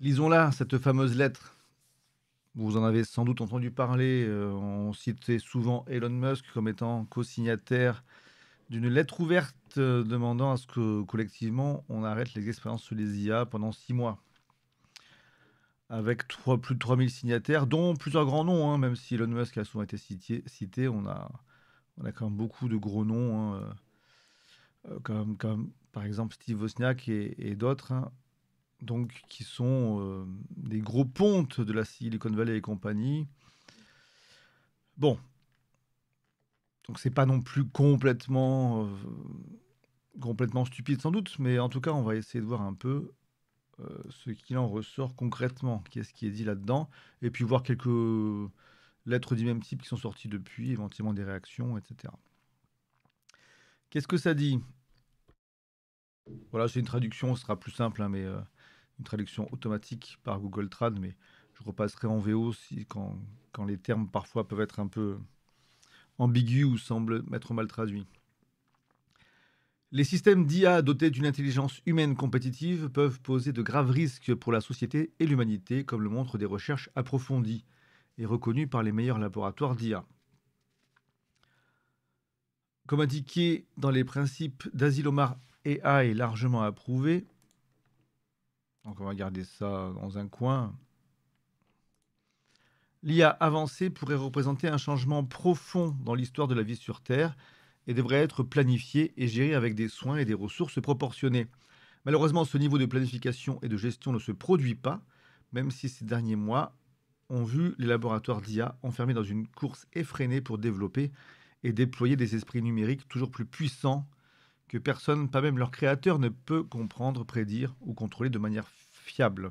Lisons là cette fameuse lettre. Vous en avez sans doute entendu parler. euh, on citait souvent Elon Musk comme étant co-signataire d'une lettre ouverte euh, demandant à ce que collectivement on arrête les expériences sur les IA pendant six mois. Avec plus de 3000 signataires, dont plusieurs grands noms, hein, même si Elon Musk a souvent été cité, on, a, quand même beaucoup de gros noms, hein, euh, comme, par exemple Steve Wozniak et, et d'autres, hein, donc qui sont euh, des gros pontes de la Silicon Valley et compagnie. Bon, donc c'est pas non plus complètement, euh, complètement stupide sans doute, mais en tout cas on va essayer de voir un peu euh, ce qu'il en ressort concrètement, qu'est-ce qui est dit là-dedans, et puis voir quelques lettres du même type qui sont sorties depuis, éventuellement des réactions, etc. Qu'est-ce que ça dit? Voilà, c'est une traduction, ce sera plus simple, hein, mais une traduction automatique par Google Trad, mais je repasserai en VO si, quand, quand les termes parfois peuvent être un peu ambigus ou semblent être mal traduits. Les systèmes d'IA dotés d'une intelligence humaine compétitive peuvent poser de graves risques pour la société et l'humanité, comme le montrent des recherches approfondies et reconnues par les meilleurs laboratoires d'IA. Comme indiqué dans les principes d'Asilomar AI largement approuvés, donc on va garder ça dans un coin, l'IA avancée pourrait représenter un changement profond dans l'histoire de la vie sur Terre et devrait être planifiée et gérée avec des soins et des ressources proportionnés. Malheureusement, ce niveau de planification et de gestion ne se produit pas, même si ces derniers mois ont vu les laboratoires d'IA enfermés dans une course effrénée pour développer et déployer des esprits numériques toujours plus puissants que personne, pas même leur créateur, ne peut comprendre, prédire ou contrôler de manière fiable.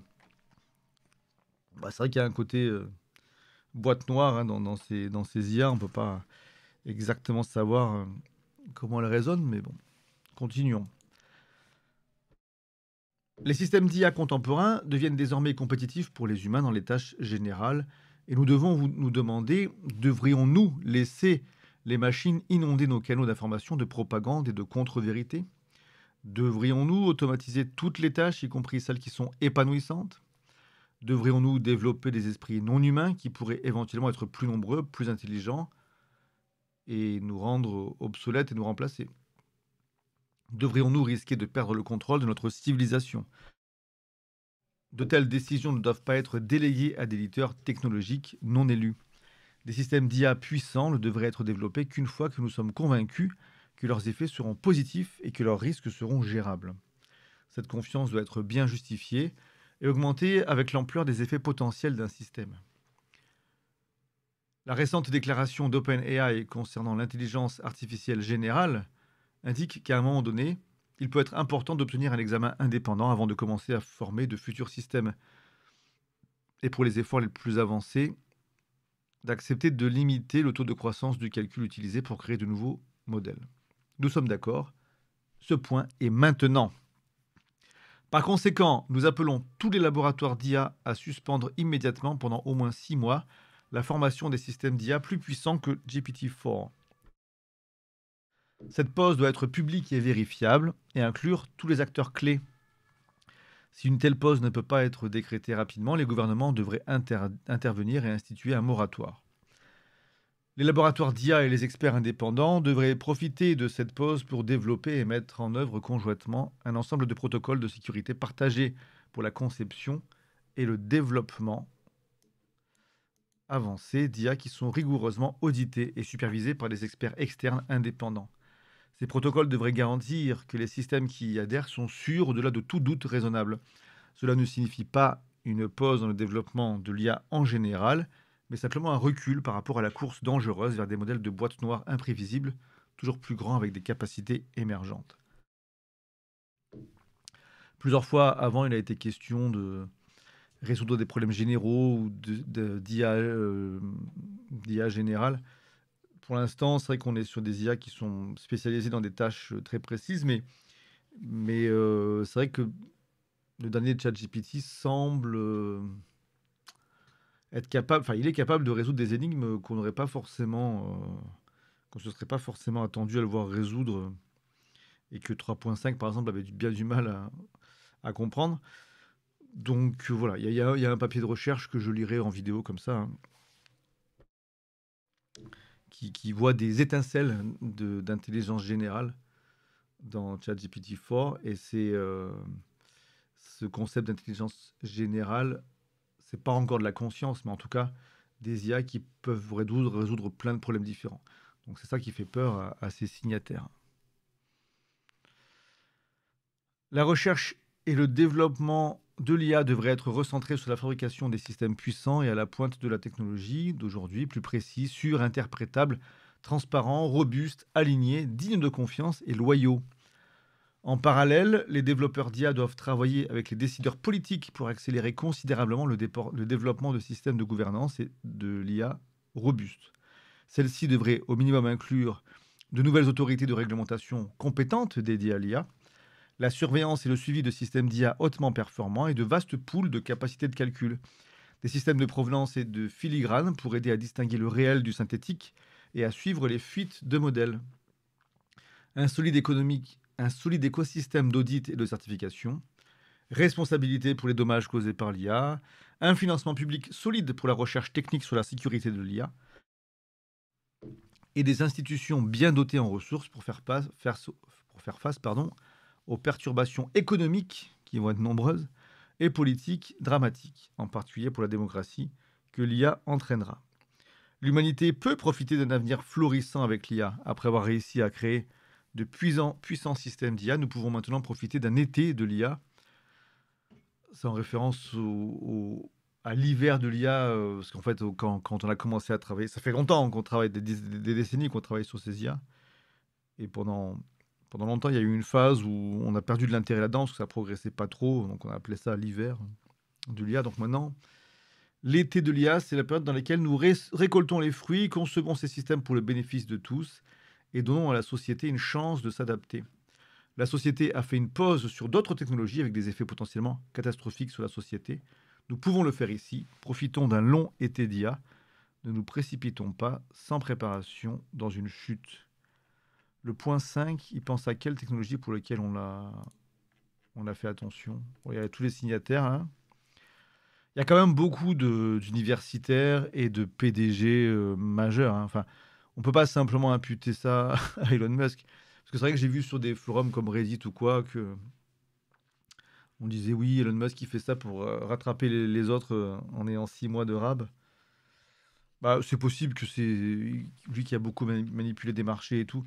Bah, c'est vrai qu'il y a un côté euh, boîte noire hein, dans, ces, IA, on ne peut pas exactement savoir euh, comment elles résonnent, mais bon, continuons. Les systèmes d'IA contemporains deviennent désormais compétitifs pour les humains dans les tâches générales, et nous devons nous demander, devrions-nous laisser les machines inonder nos canaux d'information, de propagande et de contre-vérité. Devrions-nous automatiser toutes les tâches, y compris celles qui sont épanouissantes? Devrions-nous développer des esprits non humains qui pourraient éventuellement être plus nombreux, plus intelligents et nous rendre obsolètes et nous remplacer? Devrions-nous risquer de perdre le contrôle de notre civilisation? De telles décisions ne doivent pas être déléguées à des leaders technologiques non élus. Des systèmes d'IA puissants ne devraient être développés qu'une fois que nous sommes convaincus que leurs effets seront positifs et que leurs risques seront gérables. Cette confiance doit être bien justifiée et augmentée avec l'ampleur des effets potentiels d'un système. La récente déclaration d'OpenAI concernant l'intelligence artificielle générale indique qu'à un moment donné, il peut être important d'obtenir un examen indépendant avant de commencer à former de futurs systèmes. Et pour les efforts les plus avancés, d'accepter de limiter le taux de croissance du calcul utilisé pour créer de nouveaux modèles. Nous sommes d'accord, ce point est maintenant. Par conséquent, nous appelons tous les laboratoires d'IA à suspendre immédiatement pendant au moins six mois la formation des systèmes d'IA plus puissants que GPT-4. Cette pause doit être publique et vérifiable et inclure tous les acteurs clés. Si une telle pause ne peut pas être décrétée rapidement, les gouvernements devraient inter- intervenir et instituer un moratoire. Les laboratoires d'IA et les experts indépendants devraient profiter de cette pause pour développer et mettre en œuvre conjointement un ensemble de protocoles de sécurité partagés pour la conception et le développement avancé d'IA qui sont rigoureusement audités et supervisés par des experts externes indépendants. Ces protocoles devraient garantir que les systèmes qui y adhèrent sont sûrs au-delà de tout doute raisonnable. Cela ne signifie pas une pause dans le développement de l'IA en général, mais simplement un recul par rapport à la course dangereuse vers des modèles de boîtes noires imprévisibles, toujours plus grands avec des capacités émergentes. Plusieurs fois avant, il a été question de résoudre des problèmes généraux ou d'IA euh, générale. Pour l'instant, c'est vrai qu'on est sur des IA qui sont spécialisées dans des tâches euh, très précises, mais, euh, c'est vrai que le dernier ChatGPT semble euh, être capable, enfin, il est capable de résoudre des énigmes qu'on n'aurait pas forcément, euh, qu'on se serait pas forcément attendu à le voir résoudre, et que 3.5 par exemple avait bien du mal à, à comprendre. Donc voilà, il y, a un papier de recherche que je lirai en vidéo comme ça, hein, qui, voit des étincelles d'intelligence générale dans ChatGPT-4. Et c'est ce concept d'intelligence générale, c'est pas encore de la conscience, mais en tout cas des IA qui peuvent résoudre, résoudre plein de problèmes différents. Donc c'est ça qui fait peur à, ces signataires. La recherche et le développement de l'IA devraient être recentrés sur la fabrication des systèmes puissants et à la pointe de la technologie d'aujourd'hui, plus précis, sûrs, interprétables, transparents, robustes, alignés, dignes de confiance et loyaux. En parallèle, les développeurs d'IA doivent travailler avec les décideurs politiques pour accélérer considérablement le, le développement de systèmes de gouvernance et de l'IA robustes. Celle-ci devrait au minimum inclure de nouvelles autorités de réglementation compétentes dédiées à l'IA, la surveillance et le suivi de systèmes d'IA hautement performants et de vastes poules de capacités de calcul, des systèmes de provenance et de filigrane pour aider à distinguer le réel du synthétique et à suivre les fuites de modèles. Un solide, économique, un solide écosystème d'audit et de certification, responsabilité pour les dommages causés par l'IA, un financement public solide pour la recherche technique sur la sécurité de l'IA, et des institutions bien dotées en ressources pour faire, face pardon, aux perturbations économiques, qui vont être nombreuses, et politiques dramatiques, en particulier pour la démocratie, que l'IA entraînera. L'humanité peut profiter d'un avenir florissant avec l'IA. Après avoir réussi à créer de puissants, systèmes d'IA, nous pouvons maintenant profiter d'un été de l'IA. C'est en référence à l'hiver de l'IA, euh, parce qu'en fait, quand, quand, on a commencé à travailler, ça fait longtemps qu'on travaille, des, décennies qu'on travaille sur ces IA. Et pendant, pendant longtemps, il y a eu une phase où on a perdu de l'intérêt là-dedans, parce que ça progressait pas trop. Donc, on a appelé ça l'hiver de l'IA. Donc, maintenant, l'été de l'IA, c'est la période dans laquelle nous récoltons les fruits, concevons ces systèmes pour le bénéfice de tous et donnons à la société une chance de s'adapter. La société a fait une pause sur d'autres technologies avec des effets potentiellement catastrophiques sur la société. Nous pouvons le faire ici. Profitons d'un long été d'IA. Ne nous précipitons pas sans préparation dans une chute. Le point 5, il pense à quelle technologie pour laquelle on a, on a fait attention? Il y a tous les signataires. Hein. il y a quand même beaucoup d'universitaires et de PDG euh, majeurs. Hein. Enfin, on peut pas simplement imputer ça à Elon Musk. Parce que c'est vrai que j'ai vu sur des forums comme Reddit ou quoi que on disait oui, Elon Musk, il fait ça pour euh, rattraper les, autres euh, en ayant six mois de rab. Bah, c'est possible que c'est lui qui a beaucoup manipulé des marchés et tout.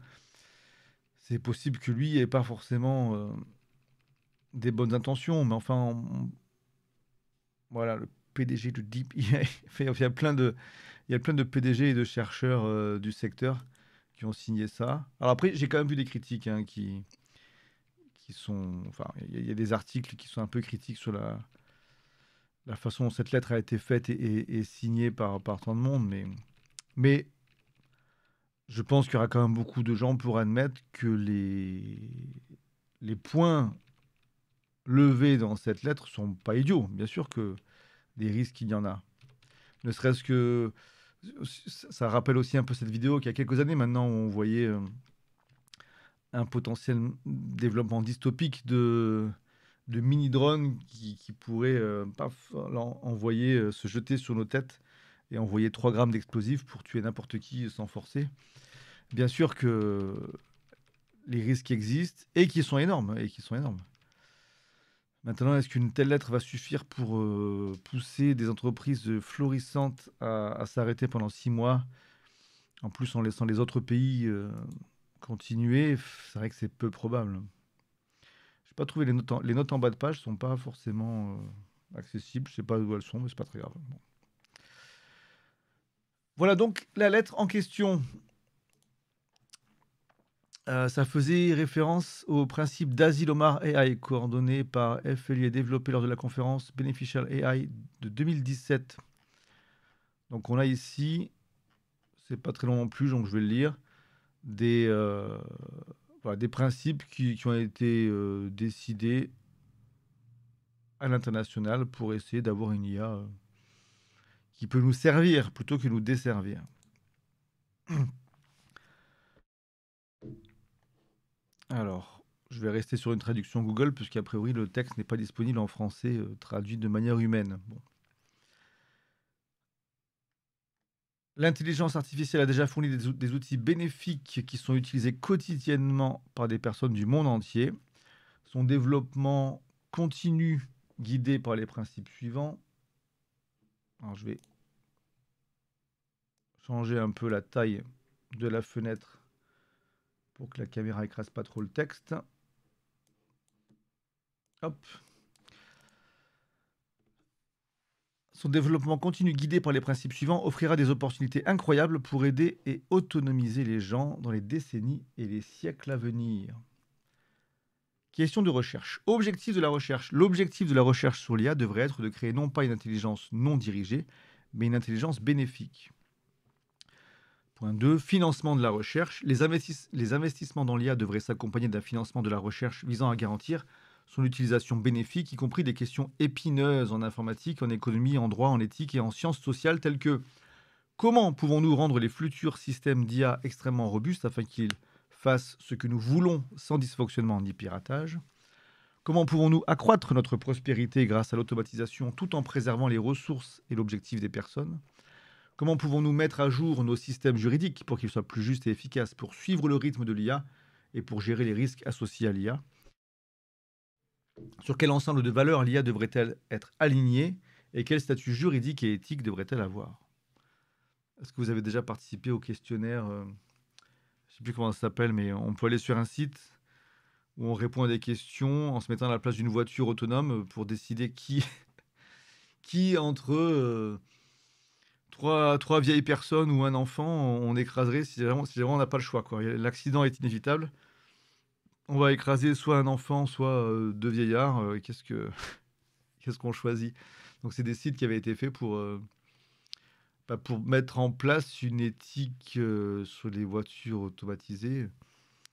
C'est possible que lui ait pas forcément euh, des bonnes intentions, mais enfin, voilà, le PDG de Deep, il y a, plein de, il y a plein de PDG et de chercheurs du secteur qui ont signé ça. Alors après, j'ai quand même vu des critiques hein, qui, qui sont. Enfin, il y, a des articles qui sont un peu critiques sur la, la façon dont cette lettre a été faite et, signée par, par tant de monde, mais, mais je pense qu'il y aura quand même beaucoup de gens pour admettre que les, les points levés dans cette lettre sont pas idiots. Bien sûr que des risques, il y en a. Ne serait-ce que. Ça rappelle aussi un peu cette vidéo qu'il y a quelques années maintenant où on voyait. Euh, un potentiel développement dystopique de, de mini-drones qui, qui, pourraient euh, envoyer, euh, se jeter sur nos têtes et envoyer 3 grammes d'explosifs pour tuer n'importe qui sans forcer. Bien sûr que les risques existent et qui sont énormes. Et qui sont énormes. Maintenant, est-ce qu'une telle lettre va suffire pour euh, pousser des entreprises florissantes à, s'arrêter pendant six mois, en plus en laissant les autres pays continuer, c'est vrai que c'est peu probable. Je n'ai pas trouvé les notes, en, les notes en bas de page, sont pas forcément euh, accessibles. Je sais pas où elles sont, mais c'est pas très grave. Voilà donc la lettre en question. Euh, ça faisait référence au principe d'Asilomar AI coordonné par FLI et développé lors de la conférence Beneficial AI de 2017. Donc on a ici, c'est pas très long non plus, donc je vais le lire des, euh, principes qui, ont été euh, décidés à l'international pour essayer d'avoir une IA qui peut nous servir plutôt que nous desservir. Alors, je vais rester sur une traduction Google, puisqu'a priori, le texte n'est pas disponible en français euh, traduit de manière humaine. L'intelligence artificielle a déjà fourni des, outils bénéfiques qui sont utilisés quotidiennement par des personnes du monde entier. Son développement continue, guidé par les principes suivants. Alors je vais changer un peu la taille de la fenêtre pour que la caméra écrase pas trop le texte. Hop. Son développement continu guidé par les principes suivants offrira des opportunités incroyables pour aider et autonomiser les gens dans les décennies et les siècles à venir. Question de recherche. Objectif de la recherche. L'objectif de la recherche sur l'IA devrait être de créer non pas une intelligence non dirigée, mais une intelligence bénéfique. Point 2. Financement de la recherche. Les, les investissements dans l'IA devraient s'accompagner d'un financement de la recherche visant à garantir son utilisation bénéfique, y compris des questions épineuses en informatique, en économie, en droit, en éthique et en sciences sociales, telles que comment pouvons-nous rendre les futurs systèmes d'IA extrêmement robustes afin qu'ils fassent ce que nous voulons sans dysfonctionnement ni piratage Comment pouvons-nous accroître notre prospérité grâce à l'automatisation tout en préservant les ressources et l'objectif des personnes? Comment pouvons-nous mettre à jour nos systèmes juridiques pour qu'ils soient plus justes et efficaces, pour suivre le rythme de l'IA et pour gérer les risques associés à l'IA sur quel ensemble de valeurs l'IA devrait-elle être alignée et quel statut juridique et éthique devrait-elle avoir? Est-ce que vous avez déjà participé au questionnaire euh, Je sais plus comment ça s'appelle, mais on peut aller sur un site où on répond à des questions en se mettant à la place d'une voiture autonome pour décider qui, qui entre euh, trois, trois, vieilles personnes ou un enfant on écraserait si vraiment, si vraiment on n'a pas le choix. L'accident est inévitable on va écraser soit un enfant, soit euh, deux vieillards. Euh, qu'est-ce que qu'est-ce qu'on choisit? Donc c'est des sites qui avaient été faits pour euh, bah, pour mettre en place une éthique sur les voitures automatisées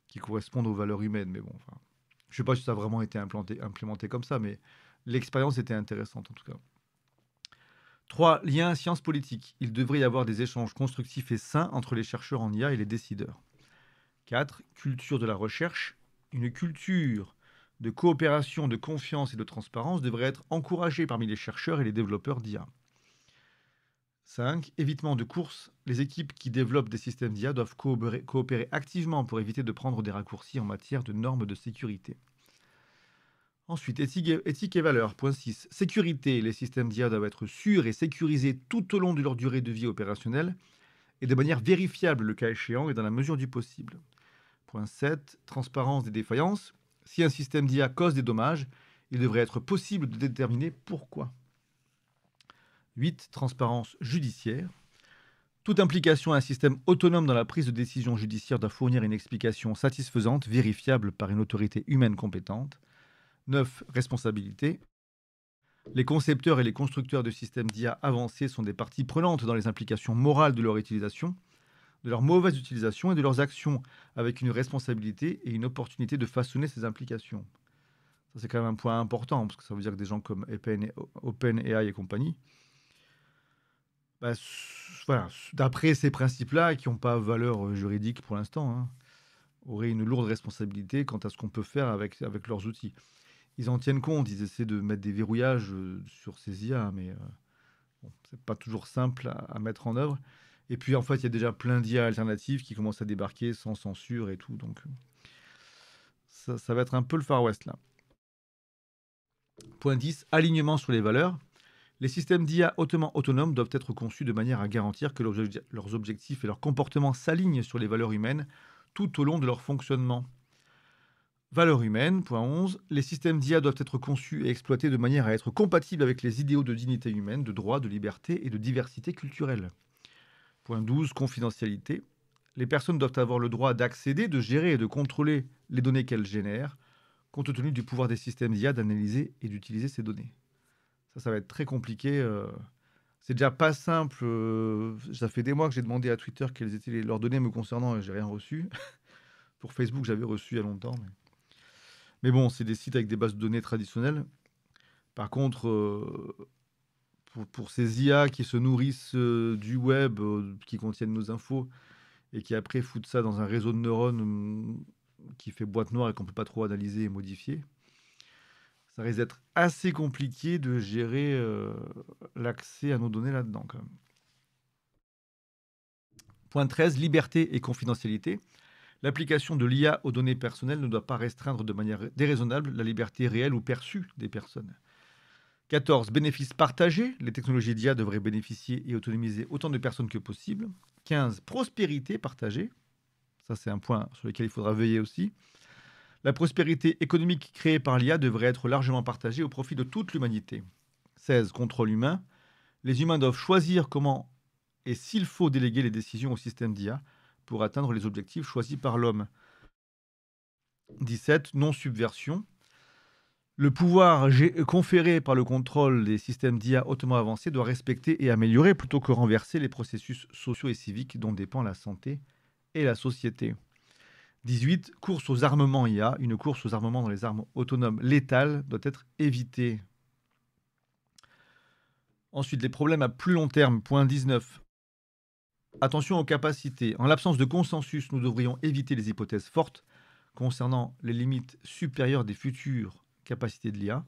qui correspondent aux valeurs humaines. Mais bon, je sais pas si ça a vraiment été implémenté comme ça, mais l'expérience était intéressante en tout cas. 3. Lien sciences politiques. Il devrait y avoir des échanges constructifs et sains entre les chercheurs en IA et les décideurs. 4. Culture de la recherche une culture de coopération, de confiance et de transparence devrait être encouragée parmi les chercheurs et les développeurs d'IA. 5. Évitement de course. Les équipes qui développent des systèmes d'IA doivent coopérer, activement pour éviter de prendre des raccourcis en matière de normes de sécurité. Ensuite, éthique et, éthique et valeurs. Point 6. Sécurité. Les systèmes d'IA doivent être sûrs et sécurisés tout au long de leur durée de vie opérationnelle et de manière vérifiable le cas échéant et dans la mesure du possible. Point 7. Transparence des défaillances. Si un système d'IA cause des dommages, il devrait être possible de déterminer pourquoi. 8. Transparence judiciaire. Toute implication à un système autonome dans la prise de décision judiciaire doit fournir une explication satisfaisante, vérifiable par une autorité humaine compétente. 9. Responsabilité. Les concepteurs et les constructeurs de systèmes d'IA avancés sont des parties prenantes dans les implications morales de leur utilisation de leur mauvaise utilisation et de leurs actions, avec une responsabilité et une opportunité de façonner ces implications. Ça, c'est quand même un point important, parce que ça veut dire que des gens comme OpenAI et compagnie, bah, d'après ces principes-là, qui n'ont pas valeur euh, juridique pour l'instant, hein, auraient une lourde responsabilité quant à ce qu'on peut faire avec, leurs outils. Ils en tiennent compte, ils essaient de mettre des verrouillages euh, sur ces IA, mais euh, bon, c'est pas toujours simple à, à mettre en œuvre. Et puis, en fait, il y a déjà plein d'IA alternatives qui commencent à débarquer sans censure et tout. Donc, ça, va être un peu le Far West là. Point 10, alignement sur les valeurs. Les systèmes d'IA hautement autonomes doivent être conçus de manière à garantir que leurs objectifs et leurs comportements s'alignent sur les valeurs humaines tout au long de leur fonctionnement. Valeurs humaines, point 11. Les systèmes d'IA doivent être conçus et exploités de manière à être compatibles avec les idéaux de dignité humaine, de droit, de liberté et de diversité culturelle. Point 12, confidentialité. Les personnes doivent avoir le droit d'accéder, de gérer et de contrôler les données qu'elles génèrent, compte tenu du pouvoir des systèmes d'IA d'analyser et d'utiliser ces données. Ça, va être très compliqué. Euh. C'est déjà pas simple. Euh, ça fait des mois que j'ai demandé à Twitter quelles étaient leurs données me concernant et j'ai rien reçu. Pour Facebook, j'avais reçu il y a longtemps. Mais, bon, c'est des sites avec des bases de données traditionnelles. Par contre, euh, pour, ces IA qui se nourrissent du web, qui contiennent nos infos, et qui après foutent ça dans un réseau de neurones, qui fait boîte noire et qu'on peut pas trop analyser et modifier, ça risque d'être assez compliqué de gérer euh, l'accès à nos données là-dedans. Point 13, liberté et confidentialité. L'application de l'IA aux données personnelles ne doit pas restreindre de manière déraisonnable la liberté réelle ou perçue des personnes. 14. Bénéfices partagés. Les technologies d'IA devraient bénéficier et autonomiser autant de personnes que possible. 15. Prospérité partagée. Ça, c'est un point sur lequel il faudra veiller aussi. La prospérité économique créée par l'IA devrait être largement partagée au profit de toute l'humanité. 16. Contrôle humain. Les humains doivent choisir comment et s'il faut déléguer les décisions au système d'IA pour atteindre les objectifs choisis par l'homme. 17. Non-subversion. Le pouvoir conféré par le contrôle des systèmes d'IA hautement avancés doit respecter et améliorer plutôt que renverser les processus sociaux et civiques dont dépend la santé et la société. 18. Course aux armements IA. Une course aux armements dans les armes autonomes létales doit être évitée. Ensuite, les problèmes à plus long terme. Point 19. Attention aux capacités. En l'absence de consensus, nous devrions éviter les hypothèses fortes concernant les limites supérieures des futures capacités de l'IA.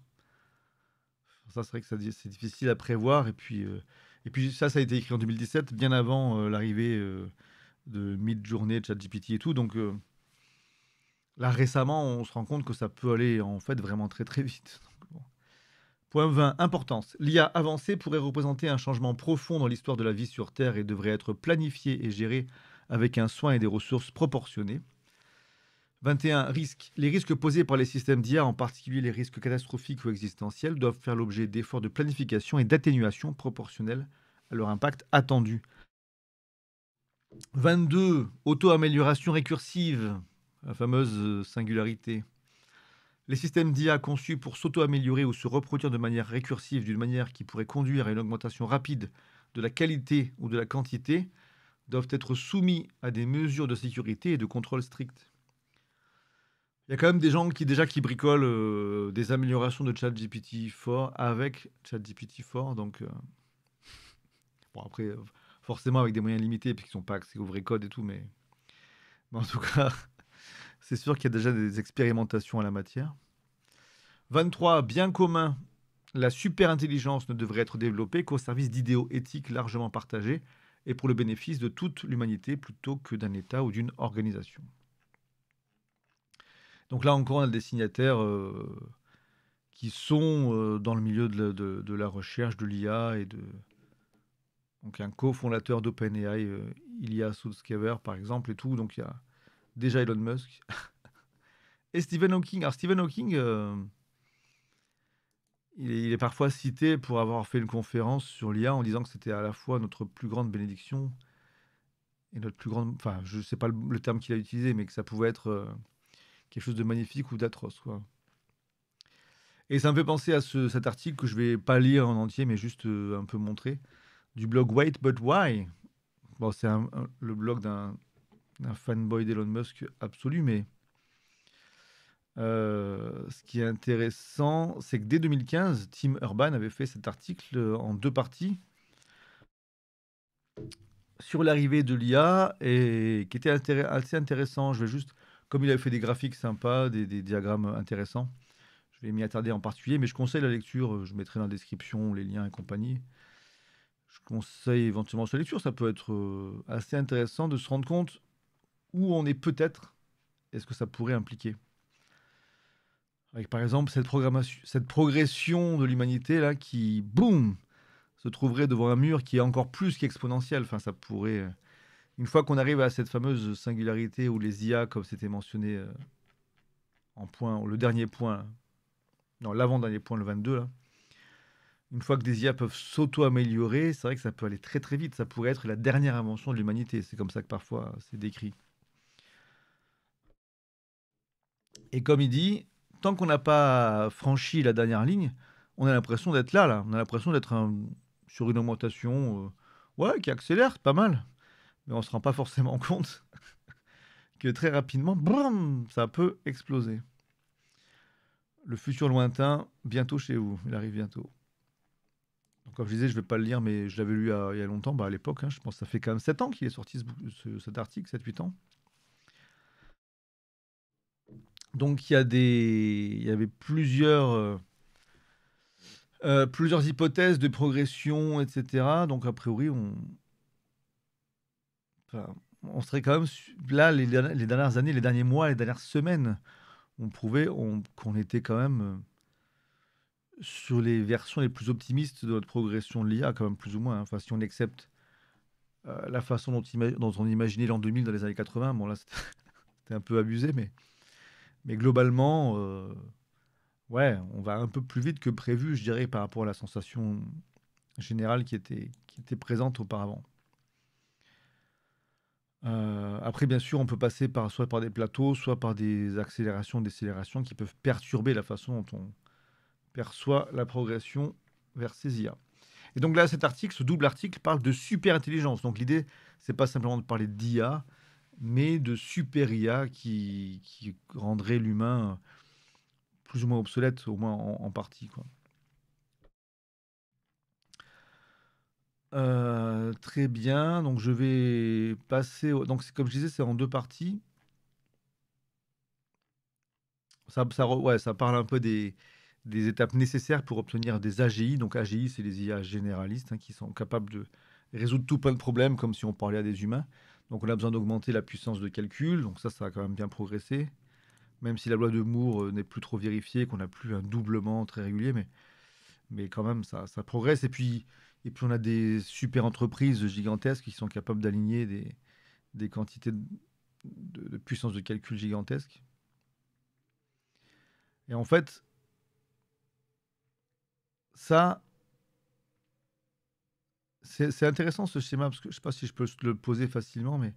Ça, c'est vrai que c'est difficile à prévoir. Et puis, euh, et puis, ça, ça a été écrit en 2017, bien avant euh, l'arrivée euh, de Mid-Journée, ChatGPT et tout. Donc, là, récemment, on se rend compte que ça peut aller en fait vraiment très très vite. Point 20, importance. L'IA avancée pourrait représenter un changement profond dans l'histoire de la vie sur Terre et devrait être planifiée et gérée avec un soin et des ressources proportionnés. 21, risques. Les risques posés par les systèmes d'IA, en particulier les risques catastrophiques ou existentiels, doivent faire l'objet d'efforts de planification et d'atténuation proportionnels à leur impact attendu. 22, auto-amélioration récursive, la fameuse singularité. Les systèmes d'IA conçus pour s'auto-améliorer ou se reproduire de manière récursive d'une manière qui pourrait conduire à une augmentation rapide de la qualité ou de la quantité doivent être soumis à des mesures de sécurité et de contrôle strict. Il y a quand même des gens qui déjà qui bricolent euh, des améliorations de ChatGPT 4 avec ChatGPT 4 donc euh, bon après euh, forcément avec des moyens limités puisqu'ils sont pas accès au vrai code et tout mais en tout cas c'est sûr qu'il y a déjà des expérimentations à la matière. 23. Bien commun. La super-intelligence ne devrait être développée qu'au service d'idéaux éthiques largement partagés et pour le bénéfice de toute l'humanité plutôt que d'un État ou d'une organisation. Donc là encore, on a des signataires euh, qui sont euh, dans le milieu de la, recherche, de l'IA et de... Donc un cofondateur d'OpenAI, euh, Ilya Sutskever par exemple et tout. Donc il y a déjà Elon Musk. et Stephen Hawking. Alors Stephen Hawking, euh, il, est, parfois cité pour avoir fait une conférence sur l'IA en disant que c'était à la fois notre plus grande bénédiction et notre plus grande... Enfin, je ne sais pas le, terme qu'il a utilisé, mais que ça pouvait être euh, quelque chose de magnifique ou d'atroce. Et ça me fait penser à cet article que je vais pas lire en entier, mais juste euh, un peu montrer, du blog Wait But Why. Bon, c'est le blog d'un un fanboy d'Elon Musk absolu, mais euh, ce qui est intéressant, c'est que dès 2015, Tim Urban avait fait cet article en deux parties sur l'arrivée de l'IA et qui était assez intéressant. Je vais juste, comme il avait fait des graphiques sympas, des, diagrammes intéressants, je vais m'y attarder en particulier, mais je conseille la lecture. Je mettrai dans la description les liens et compagnie. Je conseille éventuellement sa lecture. Ça peut être euh, assez intéressant de se rendre compte où on est peut-être est ce que ça pourrait impliquer. Avec par exemple cette, cette progression de l'humanité là qui, boum, se trouverait devant un mur qui est encore plus qu'exponentiel. Enfin, ça pourrait. Euh, une fois qu'on arrive à cette fameuse singularité où les IA, comme c'était mentionné euh, en point, le dernier point, non, l'avant-dernier point, le 22, là, une fois que des IA peuvent s'auto-améliorer, c'est vrai que ça peut aller très très vite. Ça pourrait être la dernière invention de l'humanité. C'est comme ça que parfois c'est décrit. Et comme il dit, tant qu'on n'a pas franchi la dernière ligne, on a l'impression d'être là, là. On a l'impression d'être sur une augmentation euh, qui accélère, pas mal. Mais on ne se rend pas forcément compte que très rapidement, ça peut exploser. Le futur lointain, bientôt chez vous. Il arrive bientôt. Donc, comme je disais, je ne vais pas le lire, mais je l'avais lu il y a longtemps, bah, à l'époque. Hein, je pense que ça fait quand même 7 ans qu'il est sorti cet article, 7-8 ans. Donc il y, a des, il y avait plusieurs, euh, euh, plusieurs hypothèses de progression, etc. Donc a priori, on, on serait quand même là les, les, dernières années, les derniers mois, les dernières semaines, on prouvait qu'on était quand même euh, sur les versions les plus optimistes de notre progression de l'IA, quand même plus ou moins. Hein. Enfin, si on accepte la façon dont, dont on imaginait l'an 2000 dans les années 80, bon là c'était un peu abusé, mais, mais globalement, euh, ouais, on va un peu plus vite que prévu, je dirais, par rapport à la sensation générale qui était, présente auparavant. Euh, après, bien sûr, on peut passer par, soit par des plateaux, soit par des accélérations, décélérations qui peuvent perturber la façon dont on perçoit la progression vers ces IA. Et donc là, cet article, ce double article, parle de super intelligence. Donc l'idée, c'est pas simplement de parler d'IA, mais de super IA qui, rendrait l'humain plus ou moins obsolète, au moins en, partie. Euh, très bien, donc je vais passer. Donc, comme je disais, c'est en deux parties. Ça, ça, parle un peu des, des étapes nécessaires pour obtenir des AGI. Donc AGI, c'est les IA généralistes hein, qui sont capables de résoudre tout plein de problèmes comme si on parlait à des humains. Donc on a besoin d'augmenter la puissance de calcul. Donc ça, ça a quand même bien progressé. Même si la loi de Moore euh, n'est plus trop vérifiée, qu'on n'a plus un doublement très régulier, mais, quand même, ça, progresse. Et puis, on a des super entreprises gigantesques qui sont capables d'aligner des, des quantités de, de puissance de calcul gigantesques. Et en fait, ça, c'est intéressant ce schéma, parce que je ne sais pas si je peux le poser facilement, mais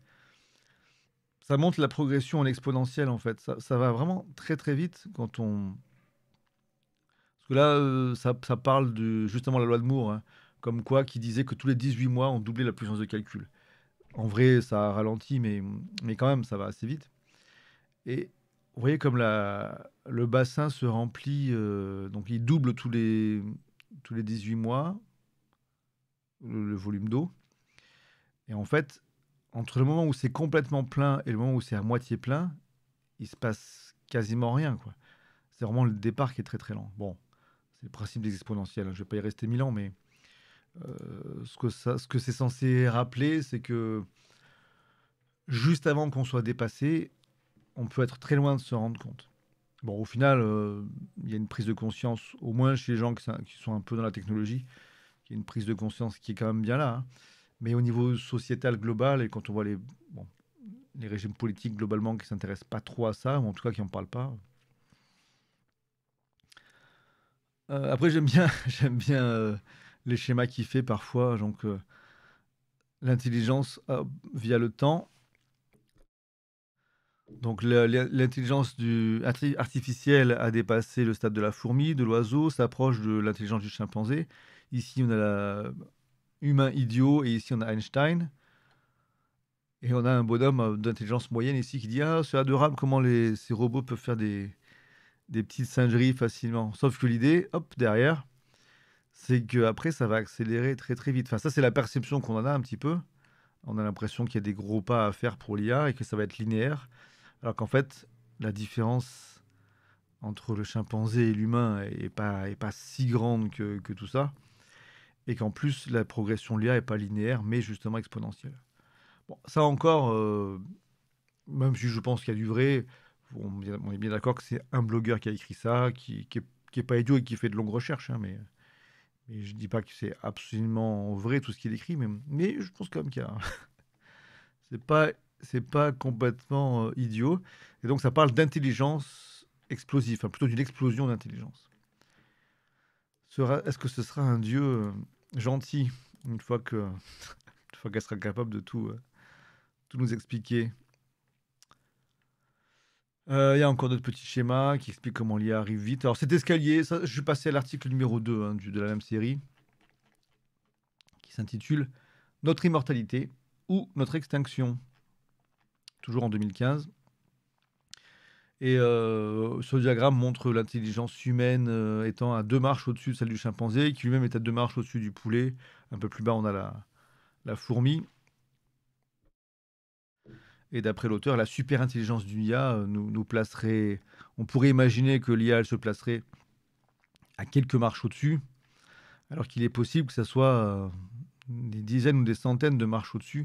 ça montre la progression en exponentielle, en fait. Ça, va vraiment très très vite quand on... Parce que là, euh, ça, parle de justement la loi de Moore, hein, comme quoi, qui disait que tous les 18 mois, on doublait la puissance de calcul. En vrai, ça a ralenti, mais, mais quand même, ça va assez vite. Et vous voyez comme le bassin se remplit, euh, donc il double tous les, tous les 18 mois, le, volume d'eau. Et en fait, entre le moment où c'est complètement plein et le moment où c'est à moitié plein, il se passe quasiment rien. quoi. C'est vraiment le départ qui est très très lent. Bon, c'est le principe des exponentiels. Hein. Je ne vais pas y rester mille ans, mais euh, ce que, ce que c'est censé rappeler, c'est que juste avant qu'on soit dépassé, on peut être très loin de se rendre compte. Bon, au final, euh, il y a une prise de conscience, au moins chez les gens qui, sont un peu dans la technologie, il y a une prise de conscience qui est quand même bien là. Hein. Mais au niveau sociétal global, et quand on voit les, les régimes politiques globalement qui ne s'intéressent pas trop à ça, ou en tout cas qui n'en parlent pas. Euh, après, j'aime bien, j'aime bien euh, les schémas qu'il fait parfois. Donc, l'intelligence via le temps donc l'intelligence artificielle a dépassé le stade de la fourmi, de l'oiseau, s'approche de l'intelligence du chimpanzé. Ici, on a l'humain idiot et ici, on a Einstein. Et on a un bonhomme d'intelligence moyenne ici qui dit Ah, c'est adorable comment ces robots peuvent faire des, des petites singeries facilement. Sauf que l'idée, hop, derrière, c'est qu'après, ça va accélérer très très vite. Enfin, ça, c'est la perception qu'on en a un petit peu. On a l'impression qu'il y a des gros pas à faire pour l'IA et que ça va être linéaire. Alors qu'en fait, la différence entre le chimpanzé et l'humain est pas, est pas si grande que, que tout ça. Et qu'en plus, la progression de l'IA n'est pas linéaire, mais justement exponentielle. Bon, ça encore, euh, même si je pense qu'il y a du vrai, on, est bien d'accord que c'est un blogueur qui a écrit ça, qui, qui, pas idiot et qui fait de longues recherches, hein, mais, mais je dis pas que c'est absolument vrai tout ce qu'il écrit, mais, mais je pense quand même qu'il y a. c'est pas pas complètement euh, idiot. Et donc ça parle d'intelligence explosive, enfin plutôt d'une explosion d'intelligence. Est-ce que ce sera un Dieu euh, gentil une fois qu'elle sera capable de tout, euh, nous expliquer Il y a encore d'autres petits schémas qui expliquent comment l'IA arrive vite. Alors cet escalier, je suis passé à l'article numéro 2 hein, de la même série, qui s'intitule Notre immortalité ou notre extinction toujours en 2015. Et euh, ce diagramme montre l'intelligence humaine euh, étant à deux marches au-dessus de celle du chimpanzé, qui lui-même est à deux marches au-dessus du poulet. Un peu plus bas, on a la, fourmi. Et d'après l'auteur, la super intelligence d'une IA nous, nous placerait. On pourrait imaginer que l'IA se placerait à quelques marches au-dessus, alors qu'il est possible que ce soit des dizaines ou des centaines de marches au-dessus.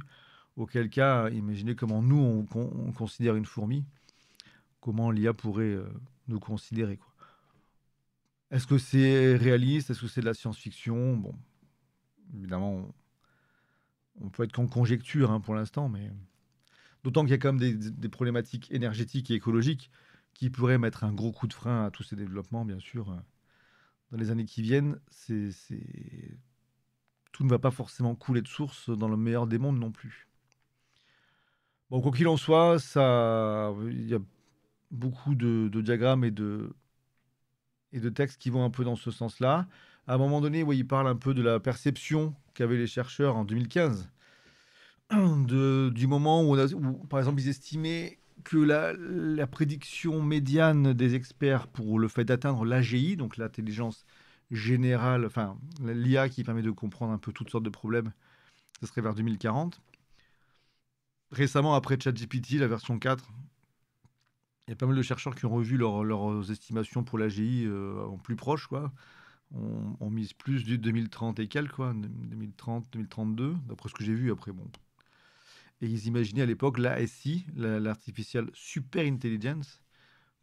Auquel cas, imaginez comment nous, on, considère une fourmi, comment l'IA pourrait euh, nous considérer. Est-ce que c'est réaliste? Est-ce que c'est de la science-fiction? Bon, évidemment, on, peut être qu'en conjecture hein, pour l'instant, mais d'autant qu'il y a quand même des, problématiques énergétiques et écologiques qui pourraient mettre un gros coup de frein à tous ces développements, bien sûr. Dans les années qui viennent, tout ne va pas forcément couler de source dans le meilleur des mondes non plus. Bon, quoi qu'il en soit, ça, beaucoup de, diagrammes et de, et de textes qui vont un peu dans ce sens-là. À un moment donné, il parle un peu de la perception qu'avaient les chercheurs en 2015, de, du moment où, par exemple, ils estimaient que la, la, prédiction médiane des experts pour le fait d'atteindre l'AGI, donc l'intelligence générale, enfin l'IA qui permet de comprendre un peu toutes sortes de problèmes, ce serait vers 2040. Récemment, après ChatGPT, la version 4, il y a pas mal de chercheurs qui ont revu leurs estimations pour l'AGI euh, en plus proche, quoi. On, mise plus du 2030 et quelques, quoi, 2030, 2032, d'après ce que j'ai vu après, bon. Et ils imaginaient à l'époque l'ASI, l'Artificial Super Intelligence,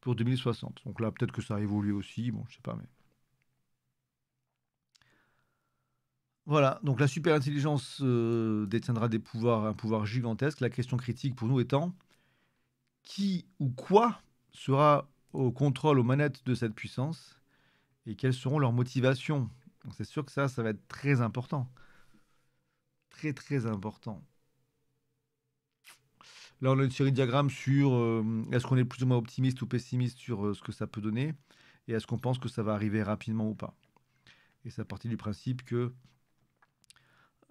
pour 2060. Donc là, peut-être que ça a évolué aussi, bon, je sais pas, mais... Voilà, donc la super intelligence euh, détiendra des pouvoirs, un pouvoir gigantesque. La question critique pour nous étant qui ou quoi sera au contrôle, aux manettes de cette puissance et quelles seront leurs motivations. C'est sûr que ça, ça va être très important. Très très important. Là, on a une série de diagrammes sur euh, est-ce qu'on est plus ou moins optimiste ou pessimiste sur euh, ce que ça peut donner et est-ce qu'on pense que ça va arriver rapidement ou pas. Et à partir du principe que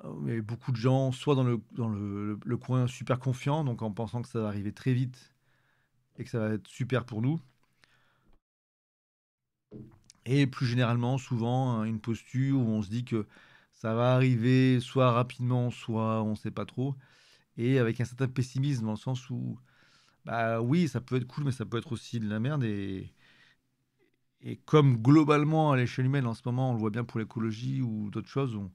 a beaucoup de gens, soit dans le, le, coin super confiant, donc en pensant que ça va arriver très vite et que ça va être super pour nous. Et plus généralement, souvent, une posture où on se dit que ça va arriver soit rapidement, soit on ne sait pas trop. Et avec un certain pessimisme, dans le sens où, bah oui, ça peut être cool, mais ça peut être aussi de la merde. Et, comme globalement, à l'échelle humaine, en ce moment, on le voit bien pour l'écologie ou d'autres choses, on,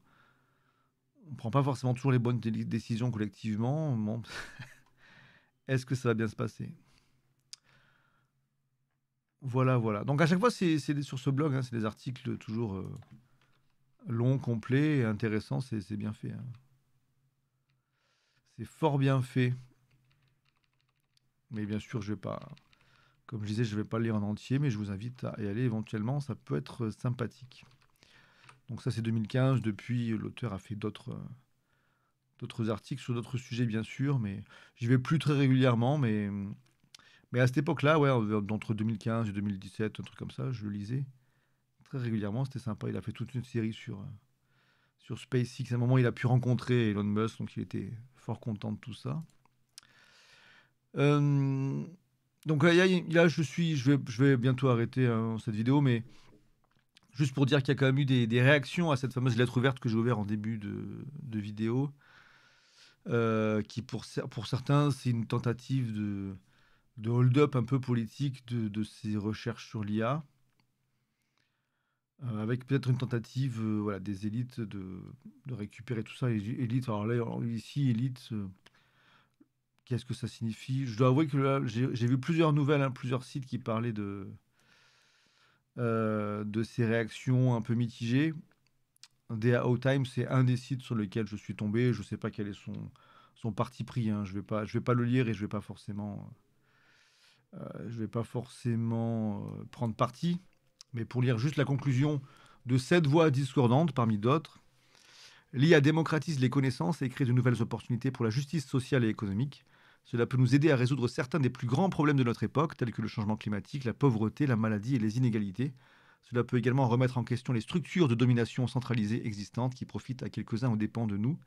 on prend pas forcément toujours les bonnes décisions collectivement. Est-ce que ça va bien se passer? Voilà, voilà. Donc à chaque fois, c'est sur ce blog, hein, c'est des articles toujours euh, longs, complets et intéressants. C'est bien fait. Hein. C'est fort bien fait. Mais bien sûr, je vais pas, comme je disais, je vais pas lire en entier, mais je vous invite à y aller éventuellement. Ça peut être sympathique. Donc ça c'est 2015. Depuis, l'auteur a fait d'autres d'autres articles sur d'autres sujets bien sûr, mais j'y vais plus très régulièrement. Mais, mais à cette époque-là, ouais, entre 2015 et 2017, un truc comme ça, je le lisais très régulièrement. C'était sympa. Il a fait toute une série sur sur SpaceX. À un moment, il a pu rencontrer Elon Musk, donc il était fort content de tout ça. Euh, donc là, je suis, je vais, je vais bientôt arrêter hein, cette vidéo, mais Juste pour dire qu'il y a quand même eu des, réactions à cette fameuse lettre ouverte que j'ai ouverte en début de, vidéo, euh, qui pour certains, c'est une tentative de, de hold-up un peu politique de, ces recherches sur l'IA, euh, avec peut-être une tentative euh, voilà, des élites de, récupérer tout ça. Élite, alors là, ici, élite, qu'est-ce que ça signifie? Je dois avouer que j'ai vu plusieurs nouvelles, hein, plusieurs sites qui parlaient de euh, de ces réactions un peu mitigées. DAO Time, c'est un des sites sur lesquels je suis tombé. Je ne sais pas quel est son, son parti pris. Hein. Je ne vais, vais pas le lire et je ne vais pas forcément, euh, je vais pas forcément euh, prendre parti. Mais pour lire juste la conclusion de cette voix discordante parmi d'autres, l'IA démocratise les connaissances et crée de nouvelles opportunités pour la justice sociale et économique. Cela peut nous aider à résoudre certains des plus grands problèmes de notre époque, tels que le changement climatique, la pauvreté, la maladie et les inégalités. Cela peut également remettre en question les structures de domination centralisées existantes qui profitent à quelques-uns aux dépens de nous.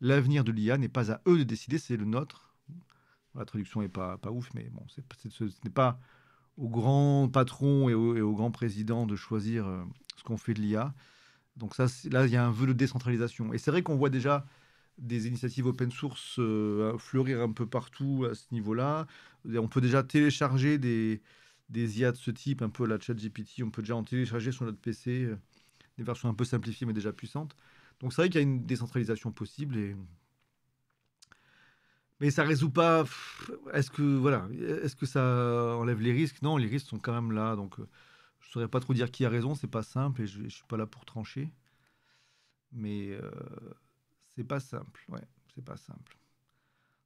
L'avenir de l'IA n'est pas à eux de décider, c'est le nôtre. La traduction n'est pas, pas ouf, mais bon, ce n'est pas aux grands patrons et aux, grands présidents de choisir euh, ce qu'on fait de l'IA. Donc ça, là, il y a un vœu de décentralisation. Et c'est vrai qu'on voit déjà des initiatives open source euh, fleurir un peu partout à ce niveau-là. On peut déjà télécharger des, IA de ce type, un peu la chat GPT, on peut déjà en télécharger sur notre PC, euh, des versions un peu simplifiées mais déjà puissantes. Donc c'est vrai qu'il y a une décentralisation possible et mais ça résout pas. Est-ce que voilà, est-ce que ça enlève les risques? Non, les risques sont quand même là. Donc, euh, je saurais pas trop dire qui a raison. C'est pas simple et je, je suis pas là pour trancher. Mais euh, c'est pas simple. Ouais, c'est pas simple.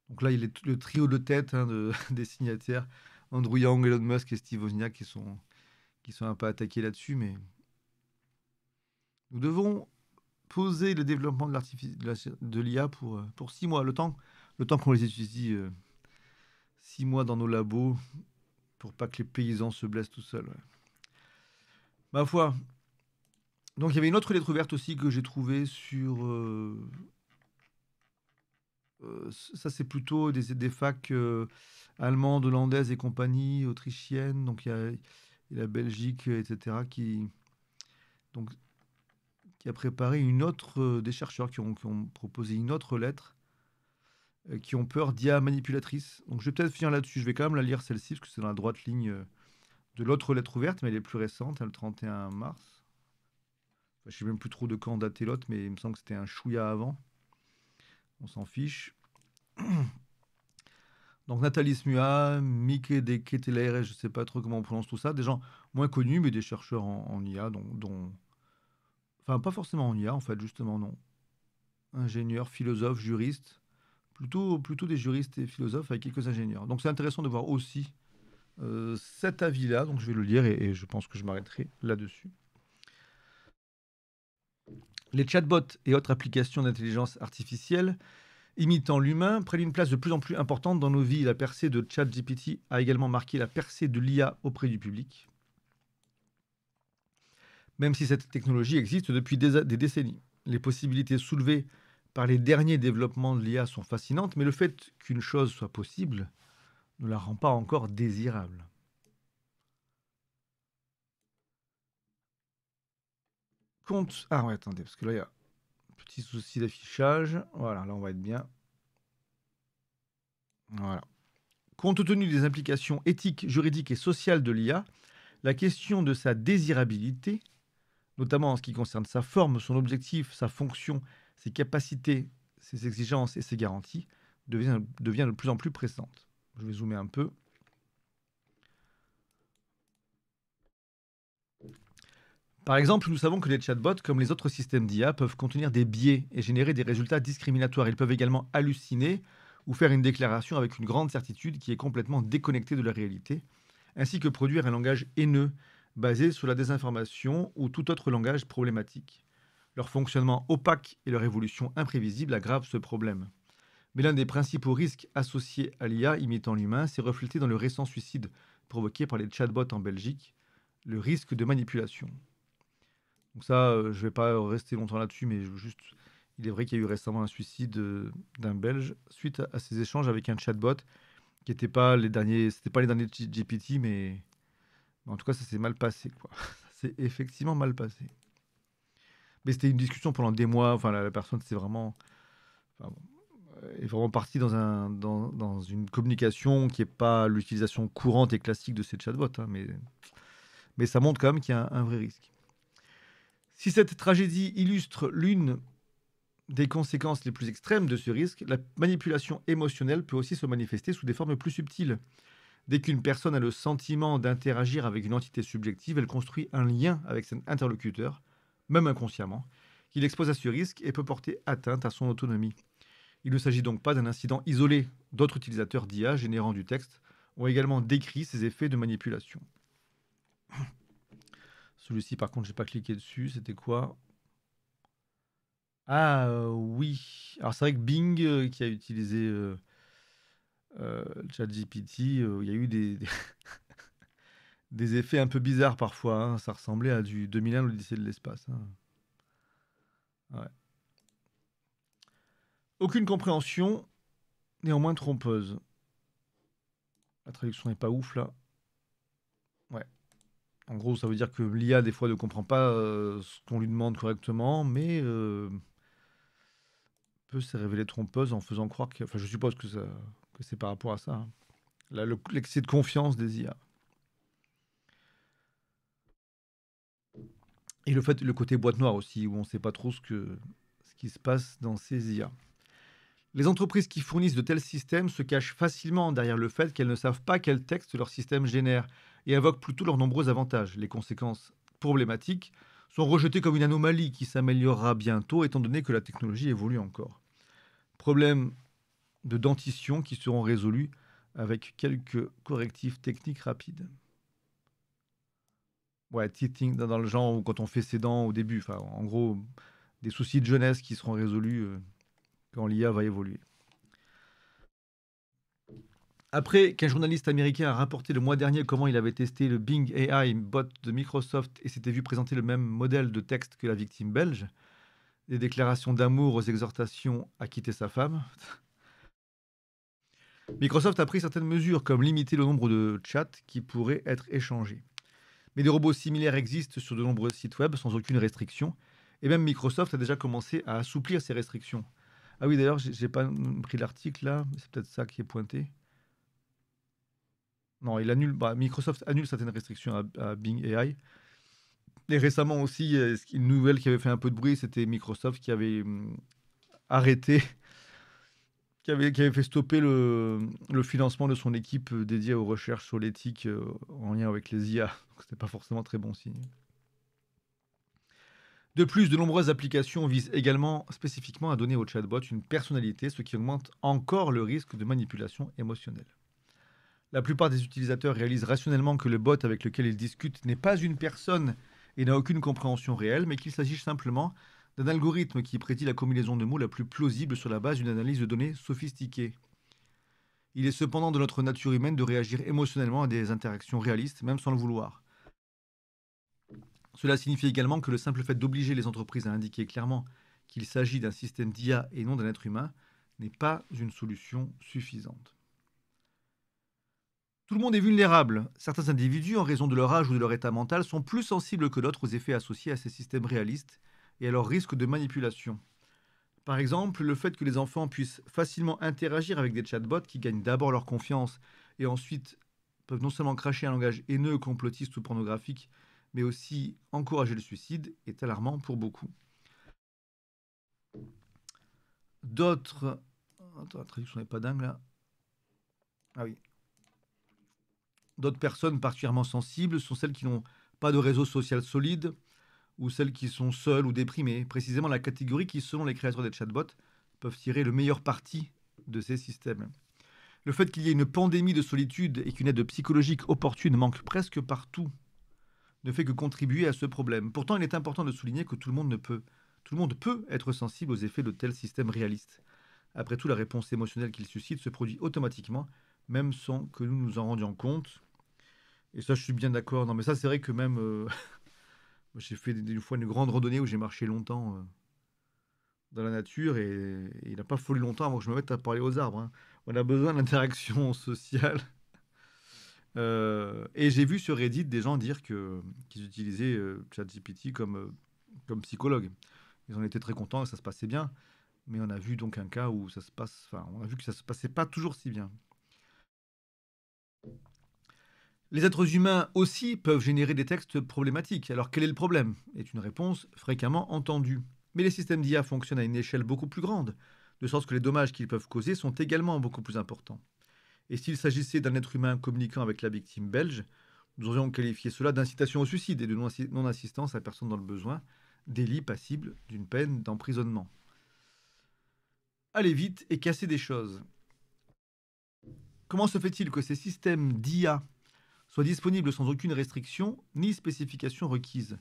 Donc là, il a le trio de tête hein, de, des signataires Andrew Yang, Elon Musk et Steve Wozniak qui sont qui sont un peu attaqués là-dessus, mais nous devons poser le développement de l'IA pour, euh, pour six mois, le temps le temps qu'on les étudie euh, six mois dans nos labos pour pas que les paysans se blessent tout seuls. Ma foi. Donc il y avait une autre lettre ouverte aussi que j'ai trouvée sur. Euh, euh, ça c'est plutôt des, des facs allemandes, hollandaises et compagnie, autrichiennes. Donc il y a, la Belgique, etc. qui donc qui a préparé une autre des chercheurs qui ont, proposé une autre lettre qui ont peur d'IA manipulatrice. Donc je vais peut-être finir là-dessus. Je vais quand même la lire celle-ci parce que c'est dans la droite ligne euh, de l'autre lettre ouverte, mais elle est plus récente, le 31 mars. je ne sais même plus trop de quand dater l'autre, mais il me semble que c'était un chouïa avant. On s'en fiche. Donc Nathalie Smua, Mike de je ne sais pas trop comment on prononce tout ça, des gens moins connus, mais des chercheurs en, IA, dont, dont, Enfin, pas forcément en IA, en fait, justement, non. Ingénieur, philosophe, juriste plutôt, plutôt des juristes et philosophes avec quelques ingénieurs. Donc c'est intéressant de voir aussi euh, cet avis-là. Donc je vais le lire et, je pense que je m'arrêterai là-dessus. Les chatbots et autres applications d'intelligence artificielle imitant l'humain prennent une place de plus en plus importante dans nos vies. La percée de ChatGPT a également marqué la percée de l'IA auprès du public, même si cette technologie existe depuis des, des décennies. Les possibilités soulevées par les derniers développements de l'IA sont fascinantes, mais le fait qu'une chose soit possible ne la rend pas encore désirable. Compte. Ah ouais, attendez, parce que là, il y a un petit souci d'affichage. Voilà, là, on va être bien. Voilà. Compte tenu des implications éthiques, juridiques et sociales de l'IA, la question de sa désirabilité, notamment en ce qui concerne sa forme, son objectif, sa fonction ses capacités, ses exigences et ses garanties deviennent, de plus en plus pressantes. Je vais zoomer un peu. Par exemple, nous savons que les chatbots, comme les autres systèmes d'IA, peuvent contenir des biais et générer des résultats discriminatoires. Ils peuvent également halluciner ou faire une déclaration avec une grande certitude qui est complètement déconnectée de la réalité, ainsi que produire un langage haineux basé sur la désinformation ou tout autre langage problématique. Leur fonctionnement opaque et leur évolution imprévisible aggravent ce problème. Mais l'un des principaux risques associés à l'IA imitant l'humain s'est reflété dans le récent suicide provoqué par les chatbots en Belgique, le risque de manipulation. Donc ça, euh, je ne vais pas rester longtemps là-dessus, mais juste, il est vrai qu'il y a eu récemment un suicide euh, d'un Belge suite à, ces échanges avec un chatbot qui n'était pas les derniers, c'était pas les derniers GPT, mais, en tout cas, ça s'est mal passé. S'est effectivement mal passé. Mais c'était une discussion pendant des mois. Enfin, la, personne, vraiment. est vraiment partie dans, un, dans, dans une communication qui n'est pas l'utilisation courante et classique de ces chatbots. Hein, mais, mais ça montre quand même qu'il y a un, vrai risque. Si cette tragédie illustre l'une des conséquences les plus extrêmes de ce risque, la manipulation émotionnelle peut aussi se manifester sous des formes plus subtiles. Dès qu'une personne a le sentiment d'interagir avec une entité subjective, elle construit un lien avec son interlocuteur, même inconsciemment, qu'il expose à ce risque et peut porter atteinte à son autonomie. Il ne s'agit donc pas d'un incident isolé. D'autres utilisateurs d'IA générant du texte ont également décrit ces effets de manipulation. Celui-ci, par contre, je n'ai pas cliqué dessus. C'était quoi? Ah oui. Alors c'est vrai que Bing, euh, qui a utilisé euh, euh, ChatGPT, il y a eu des effets un peu bizarres parfois. Hein. Ça ressemblait à du 2001, l'Odyssée de l'espace. Hein. Aucune compréhension, néanmoins trompeuse. La traduction n'est pas ouf là. Ouais. En gros, ça veut dire que l'IA, des fois, ne comprend pas euh, ce qu'on lui demande correctement, mais euh, peut se révéler trompeuse en faisant croire que. Enfin, je suppose que, que c'est par rapport à ça. Hein. L'excès de confiance des IA. Et le côté boîte noire aussi, où on ne sait pas trop ce, ce qui se passe dans ces IA. Les entreprises qui fournissent de tels systèmes se cachent facilement derrière le fait qu'elles ne savent pas quel texte leur système génère et invoquent plutôt leurs nombreux avantages. Les conséquences problématiques sont rejetées comme une anomalie qui s'améliorera bientôt étant donné que la technologie évolue encore. Problèmes de dentition qui seront résolus avec quelques correctifs techniques rapides. Ouais, teething dans le genre où quand on fait ses dents au début. En gros, des soucis de jeunesse qui seront résolus euh, quand l'IA va évoluer. Après qu'un journaliste américain a rapporté le mois dernier comment il avait testé le Bing AI bot de Microsoft et s'était vu présenter le même modèle de texte que la victime belge, des déclarations d'amour aux exhortations à quitter sa femme, Microsoft a pris certaines mesures comme limiter le nombre de chats qui pourraient être échangés. Mais des robots similaires existent sur de nombreux sites web sans aucune restriction. Et même Microsoft a déjà commencé à assouplir ces restrictions. Ah oui, d'ailleurs, j'ai pas pris l'article là, c'est peut-être ça qui est pointé. Non, il annule, bah, Microsoft annule certaines restrictions à, Bing AI. Et récemment aussi, une nouvelle qui avait fait un peu de bruit, c'était Microsoft qui avait hum, arrêté, qui avait, fait stopper le, financement de son équipe dédiée aux recherches sur l'éthique euh, en lien avec les IA. Ce n'était pas forcément très bon signe. De plus, de nombreuses applications visent également spécifiquement à donner au chatbot une personnalité, ce qui augmente encore le risque de manipulation émotionnelle. La plupart des utilisateurs réalisent rationnellement que le bot avec lequel ils discutent n'est pas une personne et n'a aucune compréhension réelle, mais qu'il s'agit simplement d'un algorithme qui prédit la combinaison de mots la plus plausible sur la base d'une analyse de données sophistiquée. Il est cependant de notre nature humaine de réagir émotionnellement à des interactions réalistes, même sans le vouloir. Cela signifie également que le simple fait d'obliger les entreprises à indiquer clairement qu'il s'agit d'un système d'IA et non d'un être humain n'est pas une solution suffisante. Tout le monde est vulnérable. Certains individus, en raison de leur âge ou de leur état mental, sont plus sensibles que d'autres aux effets associés à ces systèmes réalistes et à leur risque de manipulation. Par exemple, le fait que les enfants puissent facilement interagir avec des chatbots qui gagnent d'abord leur confiance et ensuite peuvent non seulement cracher un langage haineux, complotiste ou pornographique, mais aussi encourager le suicide, est alarmant pour beaucoup. D'autres... Attends, la traduction n'est pas dingue là. Ah oui. D'autres personnes particulièrement sensibles sont celles qui n'ont pas de réseau social solide ou celles qui sont seules ou déprimées. Précisément la catégorie qui, selon les créateurs des chatbots, peuvent tirer le meilleur parti de ces systèmes. Le fait qu'il y ait une pandémie de solitude et qu'une aide psychologique opportune manque presque partout ne fait que contribuer à ce problème. Pourtant, il est important de souligner que tout le monde peut, être sensible aux effets de tels systèmes réalistes. Après tout, la réponse émotionnelle qu'ils suscitent se produit automatiquement, même sans que nous nous en rendions compte. Et ça, je suis bien d'accord. Non, mais ça, c'est vrai que même. Euh, j'ai fait une fois une grande randonnée où j'ai marché longtemps euh, dans la nature et, il n'a pas fallu longtemps avant que je me mette à parler aux arbres. Hein. On a besoin d'interaction sociale. Euh, et j'ai vu sur Reddit des gens dire qu'ils utilisaient euh, ChatGPT comme, comme psychologue. Ils en étaient très contents et ça se passait bien. Mais on a vu donc un cas où ça se passe, enfin, on a vu que ça se passait pas toujours si bien. Les êtres humains aussi peuvent générer des textes problématiques. Alors quel est le problème? Est une réponse fréquemment entendue. Mais les systèmes d'IA fonctionnent à une échelle beaucoup plus grande, de sorte que les dommages qu'ils peuvent causer sont également beaucoup plus importants. Et s'il s'agissait d'un être humain communiquant avec la victime belge, nous aurions qualifié cela d'incitation au suicide et de non-assistance à personne dans le besoin, délit passible d'une peine d'emprisonnement. Allez vite et cassez des choses. Comment se fait-il que ces systèmes d'IA soient disponibles sans aucune restriction ni spécification requise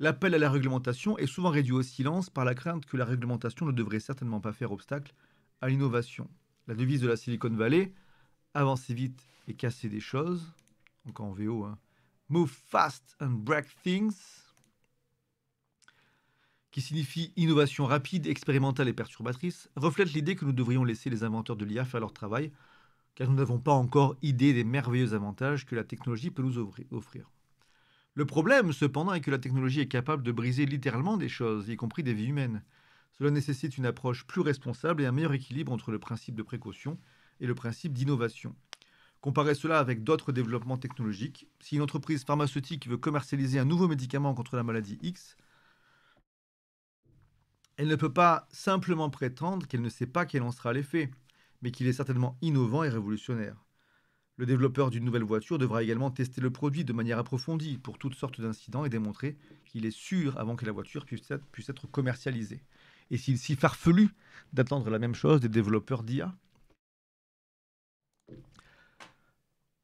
L'appel à la réglementation est souvent réduit au silence par la crainte que la réglementation ne devrait certainement pas faire obstacle à l'innovation. La devise de la Silicon Valley, avancer vite et casser des choses. Donc en VO, hein. Move fast and break things. Qui signifie innovation rapide, expérimentale et perturbatrice, reflète l'idée que nous devrions laisser les inventeurs de l'IA faire leur travail, car nous n'avons pas encore idée des merveilleux avantages que la technologie peut nous offrir. Le problème, cependant, est que la technologie est capable de briser littéralement des choses, y compris des vies humaines. Cela nécessite une approche plus responsable et un meilleur équilibre entre le principe de précaution et le principe d'innovation. Comparez cela avec d'autres développements technologiques. Si une entreprise pharmaceutique veut commercialiser un nouveau médicament contre la maladie X, elle ne peut pas simplement prétendre qu'elle ne sait pas quel en sera l'effet, mais qu'il est certainement innovant et révolutionnaire. Le développeur d'une nouvelle voiture devra également tester le produit de manière approfondie pour toutes sortes d'incidents et démontrer qu'il est sûr avant que la voiture puisse être, commercialisée. Et s'il s'y farfelu d'attendre la même chose des développeurs d'IA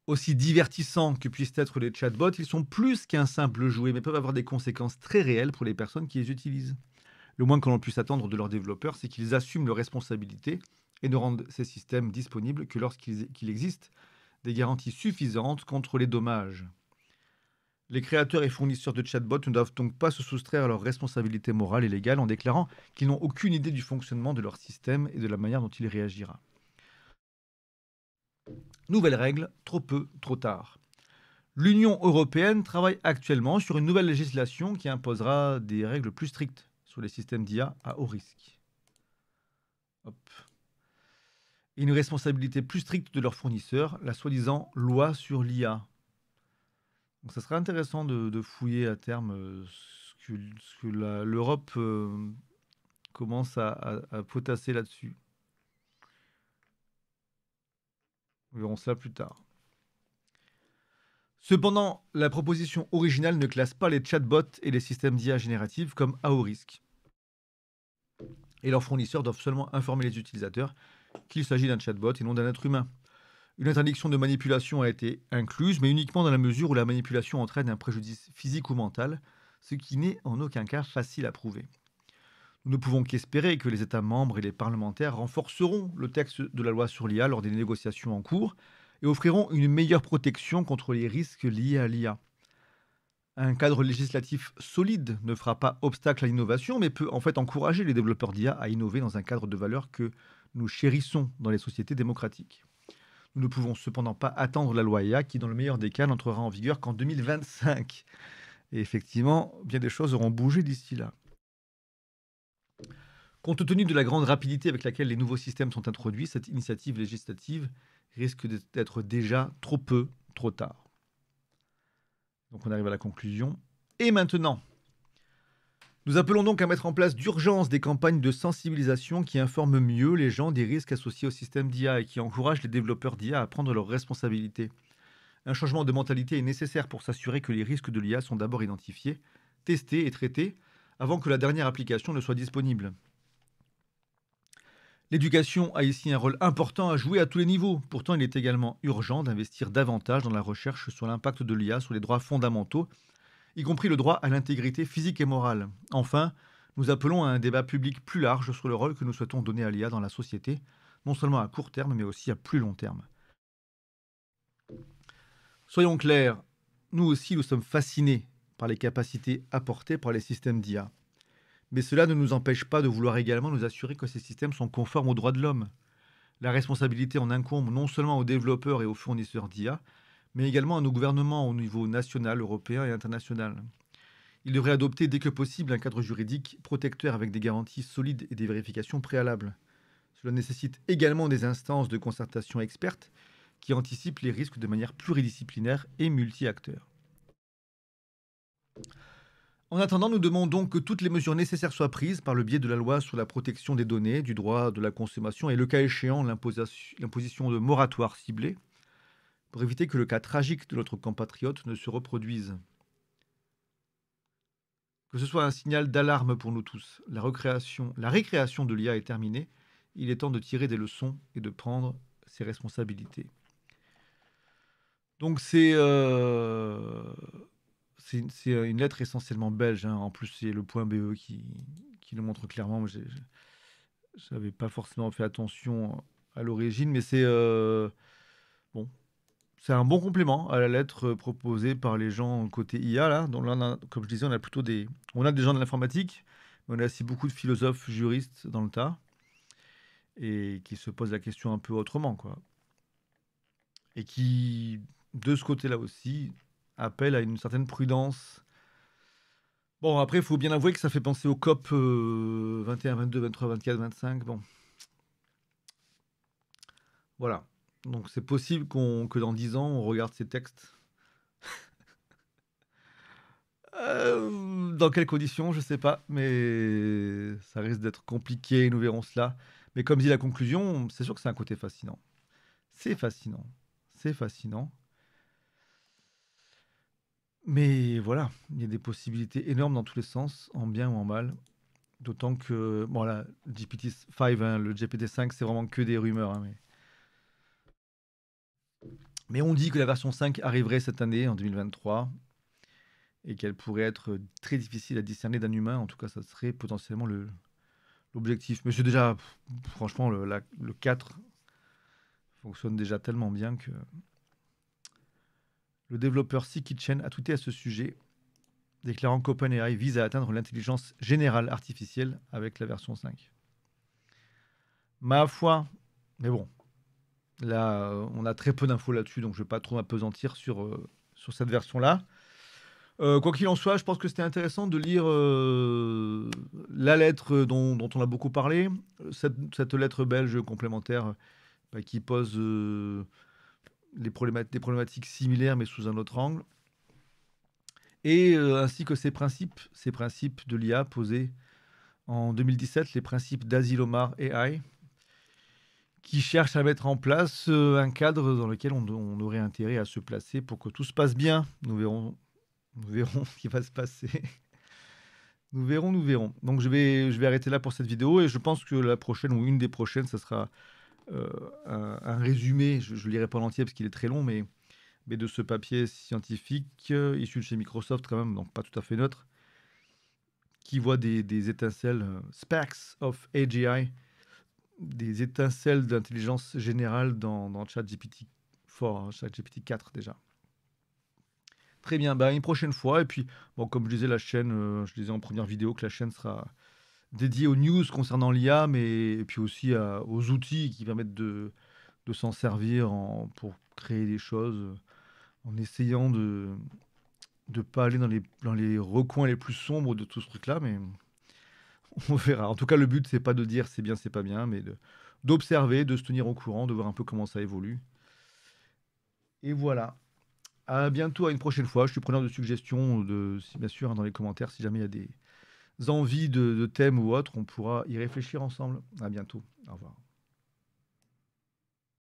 Aussi divertissants que puissent être les chatbots, ils sont plus qu'un simple jouet, mais peuvent avoir des conséquences très réelles pour les personnes qui les utilisent. Le moins que l'on puisse attendre de leurs développeurs, c'est qu'ils assument leurs responsabilités et ne rendent ces systèmes disponibles que lorsqu'il existe des garanties suffisantes contre les dommages. Les créateurs et fournisseurs de chatbots ne doivent donc pas se soustraire à leurs responsabilités morales et légales en déclarant qu'ils n'ont aucune idée du fonctionnement de leur système et de la manière dont il réagira. Nouvelle règle, trop peu, trop tard. L'Union européenne travaille actuellement sur une nouvelle législation qui imposera des règles plus strictes sur les systèmes d'IA à haut risque. Une responsabilité plus stricte de leurs fournisseurs, la soi-disant loi sur l'IA. Donc ça serait intéressant de, fouiller à terme euh, ce que, l'Europe euh, commence à potasser là-dessus. Nous verrons cela plus tard. Cependant, la proposition originale ne classe pas les chatbots et les systèmes d'IA génératifs comme à haut risque. Et leurs fournisseurs doivent seulement informer les utilisateurs qu'il s'agit d'un chatbot et non d'un être humain. Une interdiction de manipulation a été incluse, mais uniquement dans la mesure où la manipulation entraîne un préjudice physique ou mental, ce qui n'est en aucun cas facile à prouver. Nous ne pouvons qu'espérer que les États membres et les parlementaires renforceront le texte de la loi sur l'IA lors des négociations en cours et offriront une meilleure protection contre les risques liés à l'IA. Un cadre législatif solide ne fera pas obstacle à l'innovation, mais peut en fait encourager les développeurs d'IA à innover dans un cadre de valeurs que nous chérissons dans les sociétés démocratiques. Nous ne pouvons cependant pas attendre la loi IA qui, dans le meilleur des cas, n'entrera en vigueur qu'en 2025. Et effectivement, bien des choses auront bougé d'ici là. Compte tenu de la grande rapidité avec laquelle les nouveaux systèmes sont introduits, cette initiative législative risque d'être déjà trop peu, trop tard. Donc on arrive à la conclusion. Et maintenant, nous appelons donc à mettre en place d'urgence des campagnes de sensibilisation qui informent mieux les gens des risques associés au système d'IA et qui encouragent les développeurs d'IA à prendre leurs responsabilités. Un changement de mentalité est nécessaire pour s'assurer que les risques de l'IA sont d'abord identifiés, testés et traités avant que la dernière application ne soit disponible. L'éducation a ici un rôle important à jouer à tous les niveaux. Pourtant, il est également urgent d'investir davantage dans la recherche sur l'impact de l'IA sur les droits fondamentaux, y compris le droit à l'intégrité physique et morale. Enfin, nous appelons à un débat public plus large sur le rôle que nous souhaitons donner à l'IA dans la société, non seulement à court terme, mais aussi à plus long terme. Soyons clairs, nous aussi nous sommes fascinés par les capacités apportées par les systèmes d'IA. Mais cela ne nous empêche pas de vouloir également nous assurer que ces systèmes sont conformes aux droits de l'homme. La responsabilité en incombe non seulement aux développeurs et aux fournisseurs d'IA, mais également à nos gouvernements au niveau national, européen et international. Ils devraient adopter dès que possible un cadre juridique protecteur avec des garanties solides et des vérifications préalables. Cela nécessite également des instances de concertation expertes qui anticipent les risques de manière pluridisciplinaire et multi-acteurs. En attendant, nous demandons que toutes les mesures nécessaires soient prises par le biais de la loi sur la protection des données, du droit de la consommation et le cas échéant l'imposition de moratoires ciblés pour éviter que le cas tragique de notre compatriote ne se reproduise. Que ce soit un signal d'alarme pour nous tous. La, récréation de l'IA est terminée. Il est temps de tirer des leçons et de prendre ses responsabilités. Donc c'est... Euh, c'est euh, une lettre essentiellement belge. Hein. En plus, c'est le point BE qui, le montre clairement. Je n'avais pas forcément fait attention à l'origine, mais c'est euh, bon, c'est un bon complément à la lettre proposée par les gens côté IA. Là, donc comme je disais, on a plutôt des, on a des gens de l'informatique, mais on a aussi beaucoup de philosophes, juristes dans le tas, et qui se posent la question un peu autrement, quoi. Et qui, de ce côté-là aussi, appelle à une certaine prudence. Bon, après, il faut bien avouer que ça fait penser au COP 21, 22, 23, 24, 25. Bon. Voilà. Donc c'est possible que dans 10 ans, on regarde ces textes. Euh, dans quelles conditions, je ne sais pas, mais ça risque d'être compliqué, nous verrons cela. Mais comme dit la conclusion, c'est sûr que c'est un côté fascinant. C'est fascinant. C'est fascinant. Mais voilà, il y a des possibilités énormes dans tous les sens, en bien ou en mal. D'autant que, bon là, GPT-5, hein, le GPT-5, c'est vraiment que des rumeurs. Hein, mais... on dit que la version 5 arriverait cette année, en 2023, et qu'elle pourrait être très difficile à discerner d'un humain. En tout cas, ça serait potentiellement l'objectif. Mais c'est déjà, franchement, le 4 fonctionne déjà tellement bien que le développeur C-Kitchen a tweeté à ce sujet, déclarant qu'OpenAI vise à atteindre l'intelligence générale artificielle avec la version 5. Ma foi, mais bon, là, on a très peu d'infos là-dessus, donc je ne vais pas trop m'apesantir sur, euh, sur cette version-là. Euh, quoi qu'il en soit, je pense que c'était intéressant de lire euh, la lettre dont, on a beaucoup parlé, cette, lettre belge complémentaire bah, qui pose les des problématiques similaires mais sous un autre angle. Et euh, ainsi que ces principes, ces principes de l'IA posés en 2017, les principes d'Asilomar AI, qui cherchent à mettre en place euh, un cadre dans lequel on, aurait intérêt à se placer pour que tout se passe bien. Nous verrons, nous verrons ce qui va se passer. nous verrons, nous verrons. Donc je vais, je vais arrêter là pour cette vidéo et je pense que la prochaine ou une des prochaines, ce sera euh, un, résumé, je ne lirai pas l'entier parce qu'il est très long, mais, de ce papier scientifique euh, issu de chez Microsoft quand même, donc pas tout à fait neutre, qui voit des, étincelles, euh, Sparks of AGI, des étincelles d'intelligence générale dans, dans ChatGPT 4, hein, ChatGPT 4 déjà. Très bien, bah, une prochaine fois. Et puis, bon, comme je disais, la chaîne, je disais en première vidéo que la chaîne sera dédié aux news concernant l'IA, mais puis aussi aux outils qui permettent de, de s'en servir pour créer des choses, en essayant de ne pas aller dans les, dans les recoins les plus sombres de tout ce truc-là, mais on verra. En tout cas, le but, c'est pas de dire c'est bien, c'est pas bien, mais d'observer, de, se tenir au courant, de voir un peu comment ça évolue. Et voilà. À bientôt, à une prochaine fois. Je suis preneur de suggestions, de, bien sûr, hein, dans les commentaires, si jamais il y a des, envies de, de thèmes ou autres, on pourra y réfléchir ensemble. À bientôt. Au revoir.